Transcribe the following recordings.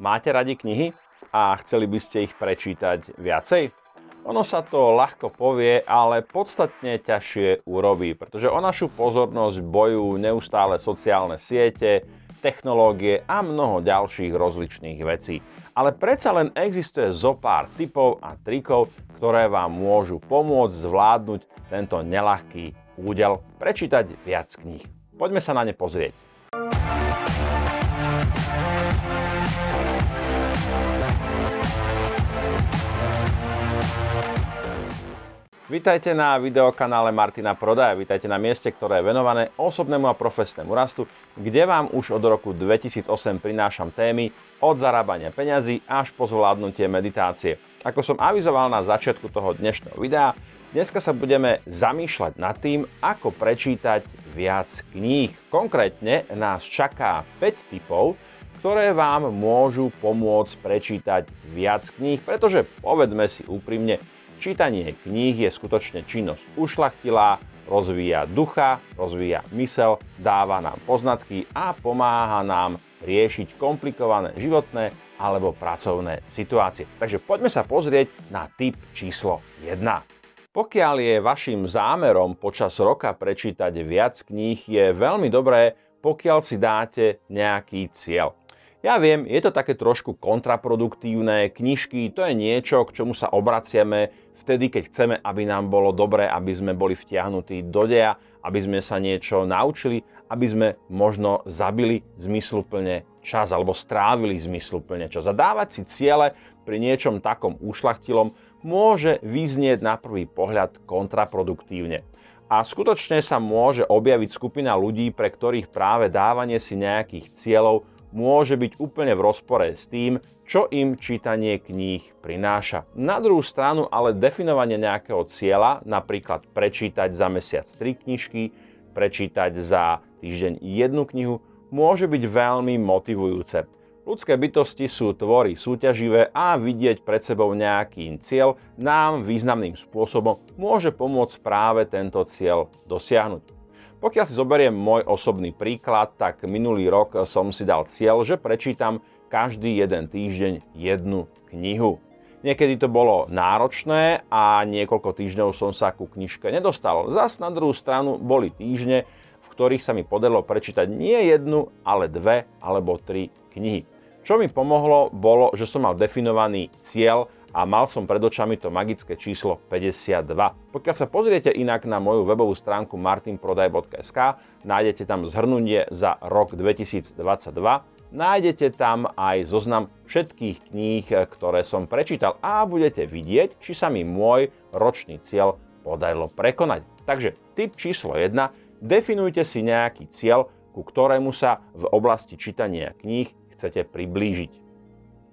Máte radi knihy a chceli by ste ich prečítať viacej? Ono sa to ľahko povie, ale podstatne ťažšie urobí, pretože o našu pozornosť bojujú neustále sociálne siete, technológie a mnoho ďalších rozličných vecí. Ale predsa len existuje zo pár typov a trikov, ktoré vám môžu pomôcť zvládnuť tento nelahký údel prečítať viac kníh. Poďme sa na ne pozrieť. Vítajte na videokanále Martina Prodaja. Vítajte na mieste, ktoré je venované osobnému a profesnému rastu, kde vám už od roku 2008 prinášam témy od zarábania peňazí až po zvládnutie meditácie. Ako som avizoval na začiatku toho dnešného videa, dneska sa budeme zamýšľať nad tým, ako prečítať viac kníh. Konkrétne nás čaká 5 typov, ktoré vám môžu pomôcť prečítať viac kníh, pretože povedzme si úprimne, Čítanie kníh je skutočne činnosť ušlachtilá, rozvíja ducha, rozvíja mysel, dáva nám poznatky a pomáha nám riešiť komplikované životné alebo pracovné situácie. Takže poďme sa pozrieť na typ číslo 1. Pokiaľ je vašim zámerom počas roka prečítať viac kníh, je veľmi dobré, pokiaľ si dáte nejaký cieľ. Ja viem, je to také trošku kontraproduktívne, knižky to je niečo, k čomu sa obraciame vtedy, keď chceme, aby nám bolo dobré, aby sme boli vtiahnutí do deja, aby sme sa niečo naučili, aby sme možno zabili zmysluplne čas alebo strávili zmysluplne čas. A dávať si ciele pri niečom takom ušlachtilom môže vyznieť na prvý pohľad kontraproduktívne. A skutočne sa môže objaviť skupina ľudí, pre ktorých práve dávanie si nejakých cieľov môže byť úplne v rozpore s tým, čo im čítanie kníh prináša. Na druhú stranu ale definovanie nejakého cieľa, napríklad prečítať za mesiac 3 knižky, prečítať za týždeň jednu knihu, môže byť veľmi motivujúce. Ľudské bytosti sú tvory súťaživé a vidieť pred sebou nejaký cieľ nám významným spôsobom môže pomôcť práve tento cieľ dosiahnuť. Pokiaľ si zoberiem môj osobný príklad, tak minulý rok som si dal cieľ, že prečítam každý jeden týždeň jednu knihu. Niekedy to bolo náročné a niekoľko týždňov som sa ku knižke nedostal. Zas na druhú stranu boli týždne, v ktorých sa mi podarilo prečítať nie jednu, ale dve alebo tri knihy. Čo mi pomohlo, bolo, že som mal definovaný cieľ a mal som pred očami to magické číslo 52. Pokiaľ sa pozriete inak na moju webovú stránku martinprodaj.sk, nájdete tam zhrnutie za rok 2022, nájdete tam aj zoznam všetkých kníh, ktoré som prečítal a budete vidieť, či sa mi môj ročný cieľ podarilo prekonať. Takže tip číslo 1, definujte si nejaký cieľ, ku ktorému sa v oblasti čítania kníh chcete priblížiť.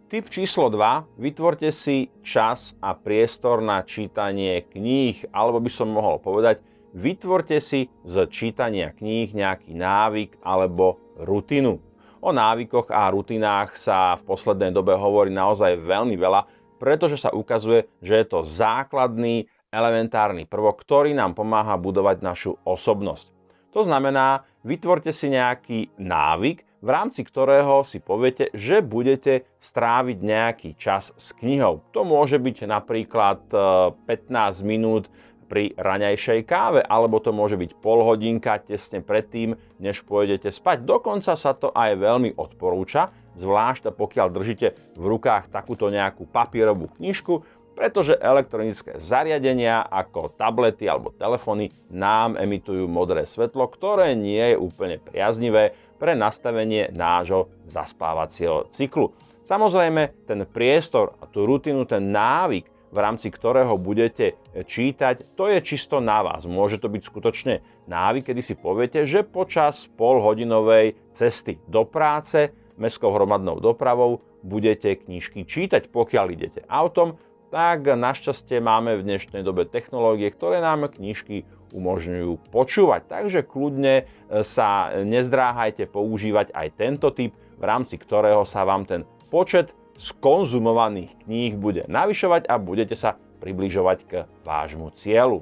Tip číslo 2. Vytvorte si čas a priestor na čítanie kníh, alebo by som mohol povedať, vytvorte si z čítania kníh nejaký návyk alebo rutinu. O návykoch a rutinách sa v poslednej dobe hovorí naozaj veľmi veľa, pretože sa ukazuje, že je to základný elementárny prvok, ktorý nám pomáha budovať našu osobnosť. To znamená, vytvorte si nejaký návyk, v rámci ktorého si poviete, že budete stráviť nejaký čas s knihou. To môže byť napríklad 15 e, minút pri raňajšej káve, alebo to môže byť pol hodinka tesne predtým, než pôjdete spať. Dokonca sa to aj veľmi odporúča, zvlášť pokiaľ držíte v rukách takúto nejakú papierovú knižku, pretože elektronické zariadenia ako tablety alebo telefóny nám emitujú modré svetlo, ktoré nie je úplne priaznivé pre nastavenie nášho zaspávacieho cyklu. Samozrejme, ten priestor a tú rutinu, ten návyk, v rámci ktorého budete čítať, to je čisto na vás. Môže to byť skutočne návyk, kedy si poviete, že počas polhodinovej cesty do práce mestskou hromadnou dopravou budete knižky čítať. Pokiaľ idete autom, tak našťastie máme v dnešnej dobe technológie, ktoré nám knižky umožňujú počúvať. Takže kľudne e, sa nezdráhajte používať aj tento typ, v rámci ktorého sa vám ten počet skonzumovaných kníh bude navyšovať a budete sa približovať k vášmu cieľu.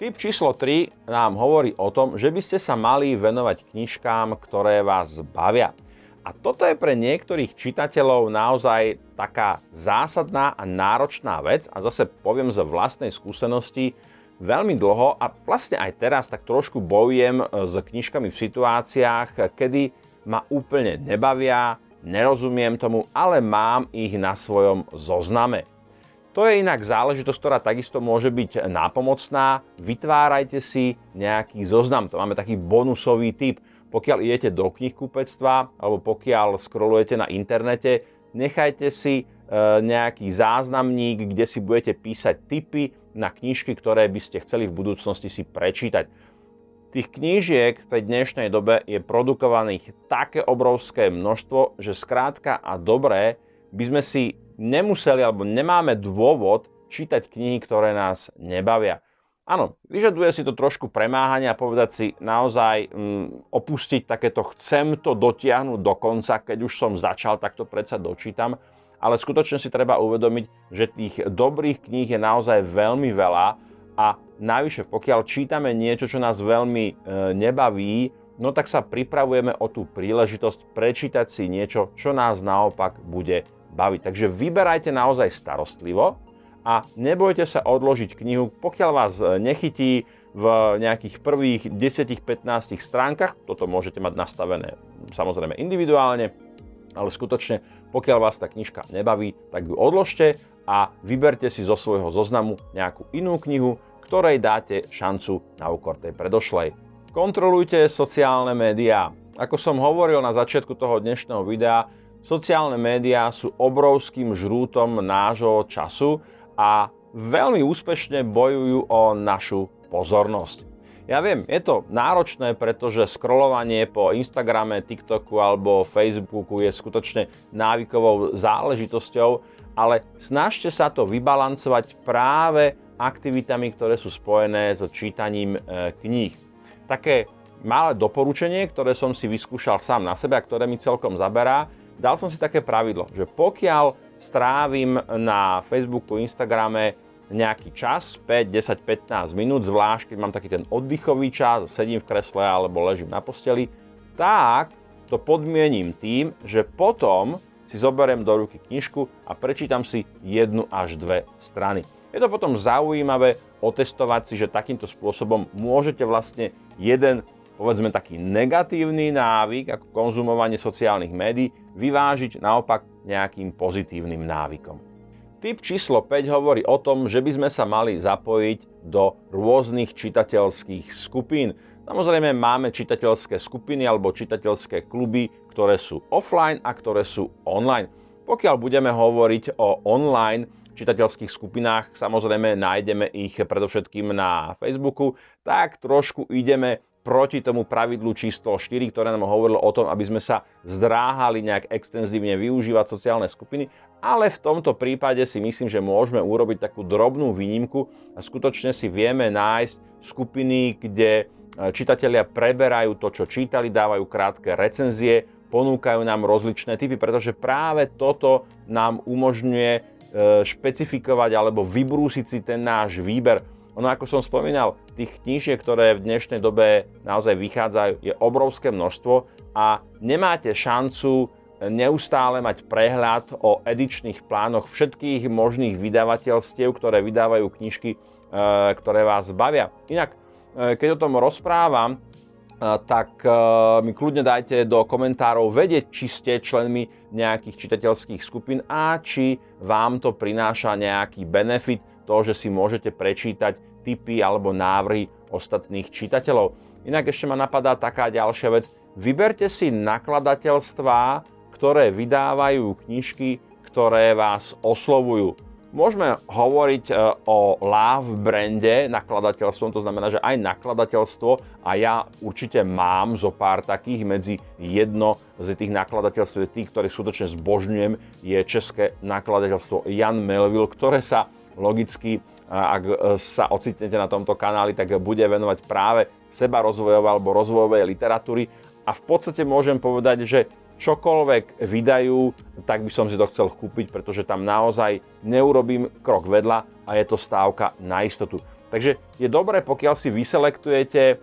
Typ číslo 3 nám hovorí o tom, že by ste sa mali venovať knižkám, ktoré vás bavia. A toto je pre niektorých čitateľov naozaj taká zásadná a náročná vec a zase poviem z vlastnej skúsenosti, veľmi dlho a vlastne aj teraz tak trošku bojujem s knižkami v situáciách, kedy ma úplne nebavia, nerozumiem tomu, ale mám ich na svojom zozname. To je inak záležitosť, ktorá takisto môže byť nápomocná. Vytvárajte si nejaký zoznam. To máme taký bonusový typ. Pokiaľ idete do knihkupectva alebo pokiaľ scrollujete na internete, nechajte si e, nejaký záznamník, kde si budete písať tipy na knižky, ktoré by ste chceli v budúcnosti si prečítať. Tých knížiek v tej dnešnej dobe je produkovaných také obrovské množstvo, že skrátka a dobré by sme si nemuseli alebo nemáme dôvod čítať knihy, ktoré nás nebavia. Áno, vyžaduje si to trošku premáhania a povedať si naozaj mm, opustiť takéto chcem to dotiahnuť do konca, keď už som začal, tak to predsa dočítam. Ale skutočne si treba uvedomiť, že tých dobrých kníh je naozaj veľmi veľa a navyše, pokiaľ čítame niečo, čo nás veľmi e, nebaví, no tak sa pripravujeme o tú príležitosť prečítať si niečo, čo nás naopak bude baviť. Takže vyberajte naozaj starostlivo a nebojte sa odložiť knihu, pokiaľ vás e, nechytí v nejakých prvých 10-15 stránkach, toto môžete mať nastavené samozrejme individuálne, ale skutočne, pokiaľ vás tá knižka nebaví, tak ju odložte a vyberte si zo svojho zoznamu nejakú inú knihu, ktorej dáte šancu na úkor tej predošlej. Kontrolujte sociálne médiá. Ako som hovoril na začiatku toho dnešného videa, sociálne médiá sú obrovským žrútom nášho času a veľmi úspešne bojujú o našu pozornosť. Ja viem, je to náročné, pretože scrollovanie po Instagrame, TikToku alebo Facebooku je skutočne návykovou záležitosťou, ale snažte sa to vybalancovať práve aktivitami, ktoré sú spojené s čítaním e, kníh. Také malé doporučenie, ktoré som si vyskúšal sám na sebe a ktoré mi celkom zaberá, dal som si také pravidlo, že pokiaľ strávim na Facebooku, Instagrame nejaký čas, 5, 10, 15 minút, zvlášť keď mám taký ten oddychový čas, sedím v kresle alebo ležím na posteli, tak to podmiením tým, že potom si zoberiem do ruky knižku a prečítam si jednu až dve strany. Je to potom zaujímavé otestovať si, že takýmto spôsobom môžete vlastne jeden, povedzme taký negatívny návyk, ako konzumovanie sociálnych médií, vyvážiť naopak nejakým pozitívnym návykom. Typ číslo 5 hovorí o tom, že by sme sa mali zapojiť do rôznych čitateľských skupín. Samozrejme máme čitateľské skupiny alebo čitateľské kluby, ktoré sú offline a ktoré sú online. Pokiaľ budeme hovoriť o online čitateľských skupinách, samozrejme nájdeme ich predovšetkým na Facebooku, tak trošku ideme proti tomu pravidlu číslo 4, ktoré nám hovorilo o tom, aby sme sa zdráhali nejak extenzívne využívať sociálne skupiny, ale v tomto prípade si myslím, že môžeme urobiť takú drobnú výnimku a skutočne si vieme nájsť skupiny, kde e, čitatelia preberajú to, čo čítali, dávajú krátke recenzie, ponúkajú nám rozličné typy, pretože práve toto nám umožňuje E, špecifikovať alebo vybrúsiť si ten náš výber. Ono, ako som spomínal, tých knížiek, ktoré v dnešnej dobe naozaj vychádzajú, je obrovské množstvo a nemáte šancu neustále mať prehľad o edičných plánoch všetkých možných vydavateľstiev, ktoré vydávajú knižky, e, ktoré vás bavia. Inak, e, keď o tom rozprávam, tak mi kľudne dajte do komentárov vedieť, či ste členmi nejakých čitateľských skupín a či vám to prináša nejaký benefit, to, že si môžete prečítať tipy alebo návrhy ostatných čitateľov. Inak ešte ma napadá taká ďalšia vec. Vyberte si nakladateľstvá, ktoré vydávajú knižky, ktoré vás oslovujú Môžeme hovoriť e, o Love brande nakladateľstvom, to znamená, že aj nakladateľstvo a ja určite mám zo pár takých medzi jedno z tých nakladateľstv, tých, ktorých skutočne zbožňujem, je české nakladateľstvo Jan Melville, ktoré sa logicky, ak e, sa ocitnete na tomto kanáli, tak bude venovať práve seba rozvojovej alebo rozvojovej literatúry a v podstate môžem povedať, že čokoľvek vydajú, tak by som si to chcel kúpiť, pretože tam naozaj neurobím krok vedľa a je to stávka na istotu. Takže je dobré, pokiaľ si vyselektujete e,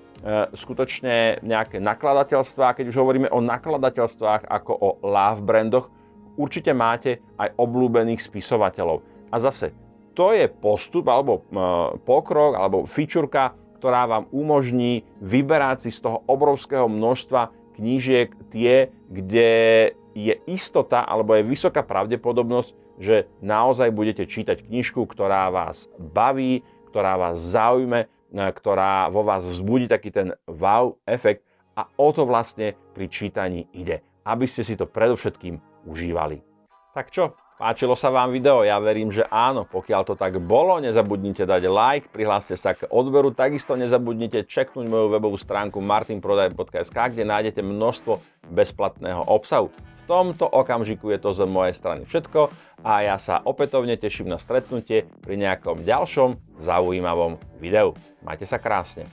skutočne nejaké nakladateľstvá, keď už hovoríme o nakladateľstvách ako o love brandoch, určite máte aj obľúbených spisovateľov. A zase, to je postup alebo e, pokrok alebo fičurka, ktorá vám umožní vyberať si z toho obrovského množstva knížiek tie, kde je istota alebo je vysoká pravdepodobnosť, že naozaj budete čítať knižku, ktorá vás baví, ktorá vás zaujme, e, ktorá vo vás vzbudí taký ten wow efekt a o to vlastne pri čítaní ide, aby ste si to predovšetkým užívali. Tak čo, Páčilo sa vám video? Ja verím, že áno. Pokiaľ to tak bolo, nezabudnite dať like, prihláste sa k odberu, takisto nezabudnite čeknúť moju webovú stránku martinprodaj.sk, kde nájdete množstvo bezplatného obsahu. V tomto okamžiku je to z mojej strany všetko a ja sa opätovne teším na stretnutie pri nejakom ďalšom zaujímavom videu. Majte sa krásne.